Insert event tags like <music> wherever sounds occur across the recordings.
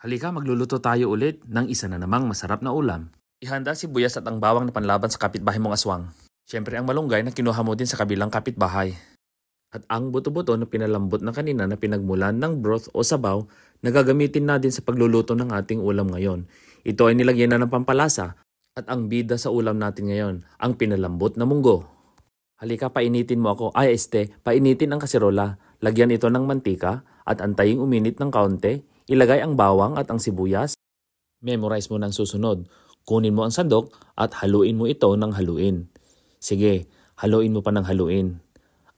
Halika, magluluto tayo ulit ng isa na namang masarap na ulam. Ihanda si buyas at ang bawang na panlaban sa kapitbahay mong aswang. Siyempre ang malunggay na kinuha mo din sa kabilang kapitbahay. At ang buto-buto na pinalambot na kanina na pinagmulan ng broth o sabaw na gagamitin natin sa pagluluto ng ating ulam ngayon. Ito ay nilagyan na ng pampalasa at ang bida sa ulam natin ngayon, ang pinalambot na munggo. Halika, painitin mo ako. Ay, este, painitin ang kaserola. Lagyan ito ng mantika at antaying uminit ng kaunti Ilagay ang bawang at ang sibuyas. Memorize mo ng susunod. Kunin mo ang sandok at haluin mo ito ng haluin. Sige, haluin mo pa ng haluin.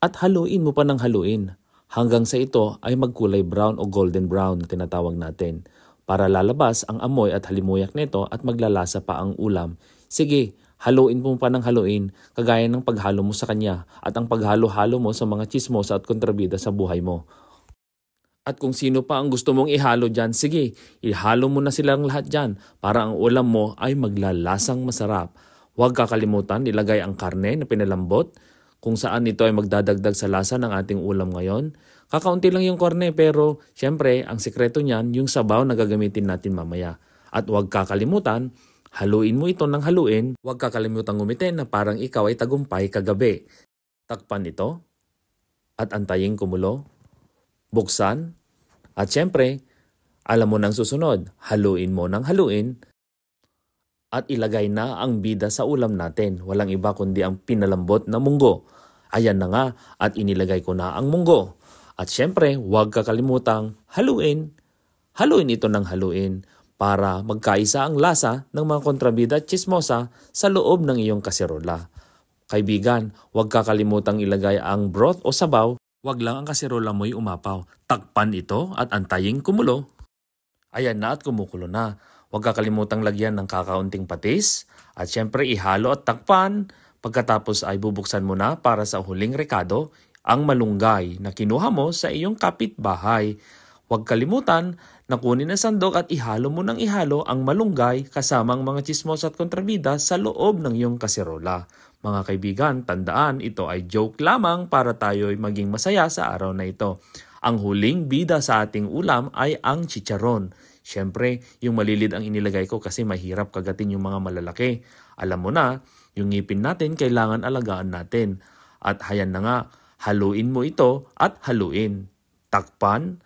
At haluin mo pa ng haluin hanggang sa ito ay magkulay brown o golden brown na tinatawag natin. Para lalabas ang amoy at halimuyak nito at maglalasa pa ang ulam. Sige, haluin mo pa ng haluin kagaya ng paghalo mo sa kanya at ang paghalo-halo mo sa mga chismosa at kontrabida sa buhay mo. At kung sino pa ang gusto mong ihalo dyan, sige, ihalo mo na silang lahat dyan para ang ulam mo ay maglalasang masarap. Huwag kakalimutan ilagay ang karne na pinalambot kung saan ito ay magdadagdag sa lasa ng ating ulam ngayon. Kakaunti lang yung karne pero syempre ang sekreto niyan yung sabaw na gagamitin natin mamaya. At huwag kakalimutan, haluin mo ito ng haluin. Huwag kakalimutan ngumitin na parang ikaw ay tagumpay kagabi. Takpan ito at antayin kumulo buksan, at syempre, alam mo nang susunod, haluin mo ng haluin, at ilagay na ang bida sa ulam natin. Walang iba kundi ang pinalambot na munggo. Ayan na nga at inilagay ko na ang munggo. At syempre, huwag kakalimutang haluin. Haluin ito ng haluin para magkaisa ang lasa ng mga kontrabida at chismosa sa loob ng iyong kaserola. Kaibigan, huwag kakalimutang ilagay ang broth o sabaw Huwag lang ang kaserola mo'y umapaw. Takpan ito at antaying kumulo. Ayan na at kumukulo na. Huwag kakalimutang lagyan ng kakaunting patis. At syempre ihalo at takpan. Pagkatapos ay bubuksan mo na para sa huling rekado ang malunggay na kinuha mo sa iyong kapitbahay. Huwag kalimutan na kunin ang sandok at ihalo mo ng ihalo ang malunggay kasama ang mga chismos at kontrabida sa loob ng iyong kaserola. Mga kaibigan, tandaan ito ay joke lamang para tayo'y maging masaya sa araw na ito. Ang huling bida sa ating ulam ay ang chicharon. Siyempre, yung malilid ang inilagay ko kasi mahirap kagatin yung mga malalaki. Alam mo na, yung ngipin natin kailangan alagaan natin. At hayan na nga, haluin mo ito at haluin. Takpan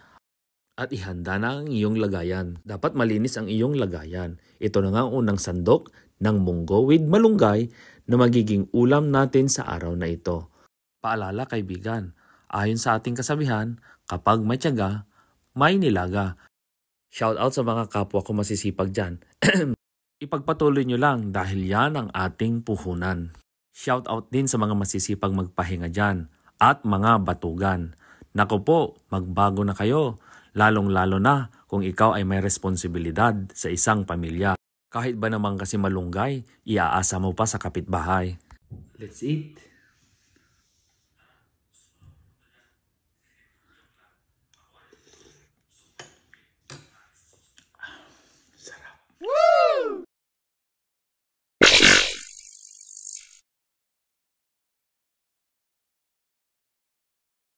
at ihanda na ang iyong lagayan. Dapat malinis ang iyong lagayan. Ito na nga ang unang sandok ng munggo with malunggay na magiging ulam natin sa araw na ito. Paalala kaibigan, ayon sa ating kasabihan, kapag may tiyaga, may nilaga. Shout out sa mga kapwa ko masisipag dyan. <clears throat> Ipagpatuloy nyo lang dahil yan ang ating puhunan. Shout out din sa mga masisipag magpahinga dyan at mga batugan. Nako po, magbago na kayo lalong-lalo na kung ikaw ay may responsibilidad sa isang pamilya. Kahit ba naman kasi malunggay, iaasa mo pa sa kapitbahay. Let's eat!